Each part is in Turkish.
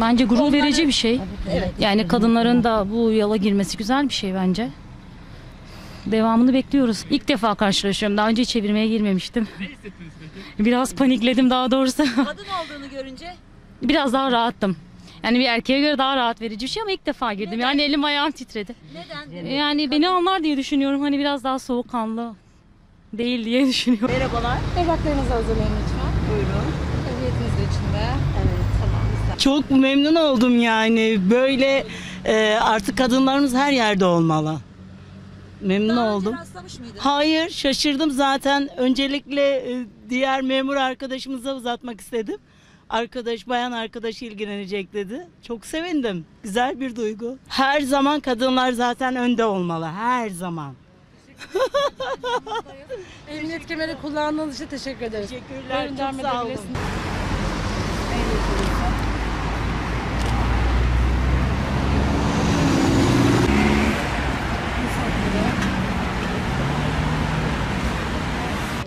Bence gurur verici bir şey. Yani kadınların da bu yola girmesi güzel bir şey bence. Devamını bekliyoruz. İlk defa karşılaşıyorum. Daha önce çevirmeye girmemiştim. Biraz panikledim daha doğrusu. Kadın olduğunu görünce Biraz daha rahattım. Yani bir erkeğe göre daha rahat verici bir şey ama ilk defa girdim. Yani elim ayağım titredi. neden? Yani beni anlar diye düşünüyorum. Hani biraz daha soğukkanlı değil diye düşünüyorum. Merhabalar. Evraklarınızı hazırlayın lütfen. Buyurun. Çok memnun oldum yani. Böyle e, artık kadınlarımız her yerde olmalı. Memnun Daha oldum. önce rastlamış mıydın? Hayır şaşırdım zaten. Öncelikle e, diğer memur arkadaşımıza uzatmak istedim. Arkadaş, bayan arkadaş ilgilenecek dedi. Çok sevindim. Güzel bir duygu. Her zaman kadınlar zaten önde olmalı. Her zaman. Emniyet kemeri kullandığınız için teşekkür ederiz. Teşekkürler. Buyurun, devam Çok sağ olun.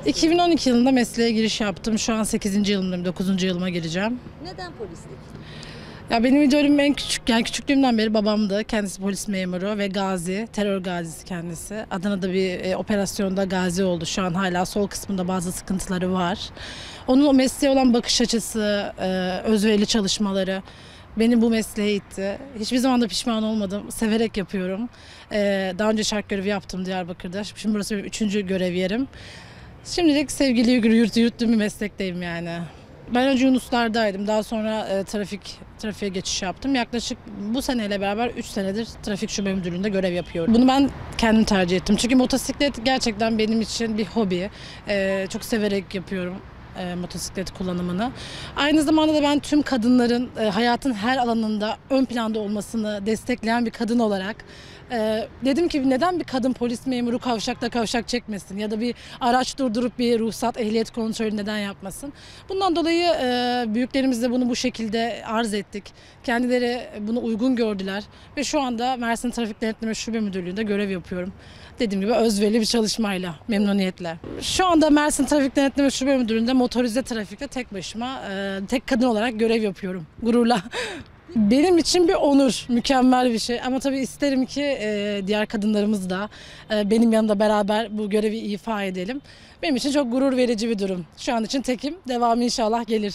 ...2012 yılında mesleğe giriş yaptım. Şu an 8. yılımdayım, 9. yılıma gireceğim. Neden polislik? Ya benim idolüm en küçük, yani küçüklüğümden beri babamdı. Kendisi polis memuru ve gazi, terör gazisi kendisi. Adana'da bir e, operasyonda gazi oldu. Şu an hala sol kısmında bazı sıkıntıları var. Onun o mesleğe olan bakış açısı, e, özverili çalışmaları beni bu mesleğe itti. Hiçbir zaman da pişman olmadım. Severek yapıyorum. E, daha önce şark görevi yaptım Diyarbakır'da. Şimdi burası benim üçüncü görev yerim. Şimdilik sevgili yürüt, yürüttüğüm bir meslekteyim yani. Ben önce Yunuslar'daydım. Daha sonra e, trafik trafiğe geçiş yaptım. Yaklaşık bu seneyle beraber 3 senedir trafik şube müdürlüğünde görev yapıyorum. Bunu ben kendim tercih ettim. Çünkü motosiklet gerçekten benim için bir hobi. E, çok severek yapıyorum e, motosiklet kullanımını. Aynı zamanda da ben tüm kadınların e, hayatın her alanında ön planda olmasını destekleyen bir kadın olarak e, dedim ki neden bir kadın polis memuru kavşakta kavşak çekmesin ya da bir araç durdurup bir ruhsat ehliyet kontrolü neden yapmasın. Bundan dolayı e, büyüklerimiz de bunu bu şekilde arz ettik. Kendileri bunu uygun gördüler ve şu anda Mersin Trafik Denetleme Şube Müdürlüğü'nde görev yapıyorum. Dediğim gibi özverili bir çalışmayla, memnuniyetle. Şu anda Mersin Trafik Denetleme Şube Müdürlüğü'nde motorize trafikte tek başıma, e, tek kadın olarak görev yapıyorum gururla. Benim için bir onur, mükemmel bir şey. Ama tabii isterim ki e, diğer kadınlarımız da e, benim yanımda beraber bu görevi ifa edelim. Benim için çok gurur verici bir durum. Şu an için tekim, devamı inşallah gelir.